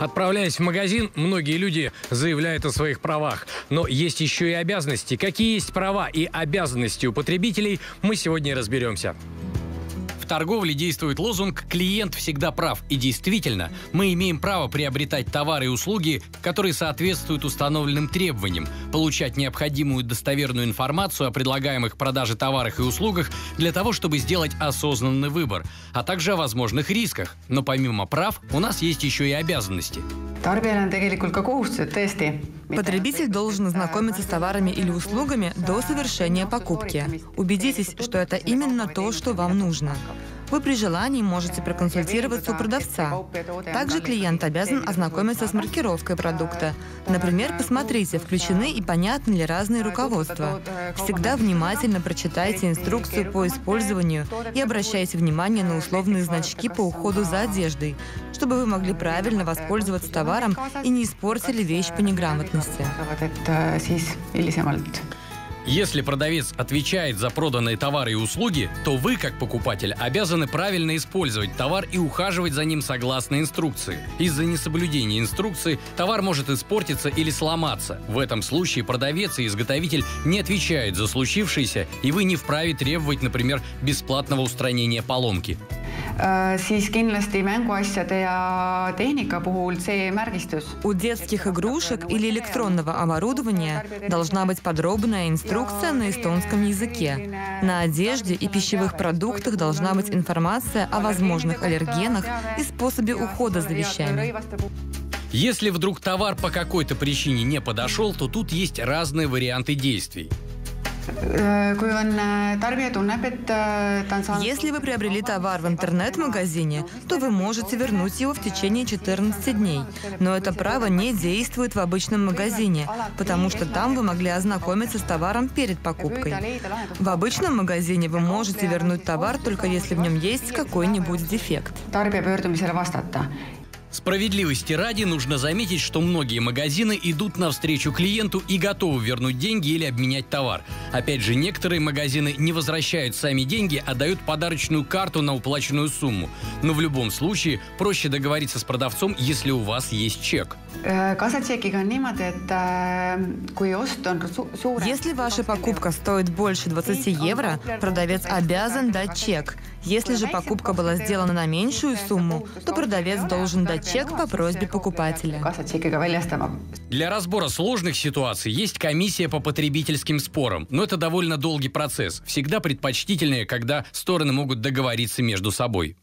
Отправляясь в магазин, многие люди заявляют о своих правах. Но есть еще и обязанности. Какие есть права и обязанности у потребителей, мы сегодня разберемся торговле действует лозунг «клиент всегда прав». И действительно, мы имеем право приобретать товары и услуги, которые соответствуют установленным требованиям, получать необходимую достоверную информацию о предлагаемых продаже товарах и услугах для того, чтобы сделать осознанный выбор, а также о возможных рисках. Но помимо прав, у нас есть еще и обязанности. Потребитель должен ознакомиться с товарами или услугами до совершения покупки. Убедитесь, что это именно то, что вам нужно. Вы при желании можете проконсультироваться у продавца. Также клиент обязан ознакомиться с маркировкой продукта. Например, посмотрите, включены и понятны ли разные руководства. Всегда внимательно прочитайте инструкцию по использованию и обращайте внимание на условные значки по уходу за одеждой, чтобы вы могли правильно воспользоваться товаром и не испортили вещь по неграмотности. Если продавец отвечает за проданные товары и услуги, то вы, как покупатель, обязаны правильно использовать товар и ухаживать за ним согласно инструкции. Из-за несоблюдения инструкции товар может испортиться или сломаться. В этом случае продавец и изготовитель не отвечают за случившееся, и вы не вправе требовать, например, бесплатного устранения поломки. Э, siis kindlasti mänguasjade ja tehnika puhul see märgistus. У детских игрушек или электронного оборудования должна быть подробная инструкция на эстонском языке. На одежде и пищевых продуктах должна быть информация о возможных аллергенах и способе ухода за вещами. Если вдруг товар по какой-то причине не подошел, то тут есть разные варианты действий. Э, э, Если вы приобрели товар в интернет-магазине, то вы можете вернуть его в течение 14 дней. Но это право не действует в обычном магазине, потому что там вы могли ознакомиться с товаром перед покупкой. В обычном магазине вы можете вернуть товар только если в нем есть какой-нибудь дефект. Справедливости ради нужно заметить, что многие магазины идут навстречу клиенту и готовы вернуть деньги или обменять товар. Опять же, некоторые магазины не возвращают сами деньги, а дают подарочную карту на уплаченную сумму. Но в любом случае проще договориться с продавцом, если у вас есть чек. Э, если ваша покупка стоит больше 20 евро, продавец обязан дать чек. Если же покупка была сделана на меньшую сумму, то продавец должен дать чек по просьбе покупателя. Для разбора сложных ситуаций есть комиссия по потребительским спорам, но это довольно долгий процесс. Всегда предпочтительнее, когда стороны могут договориться между собой.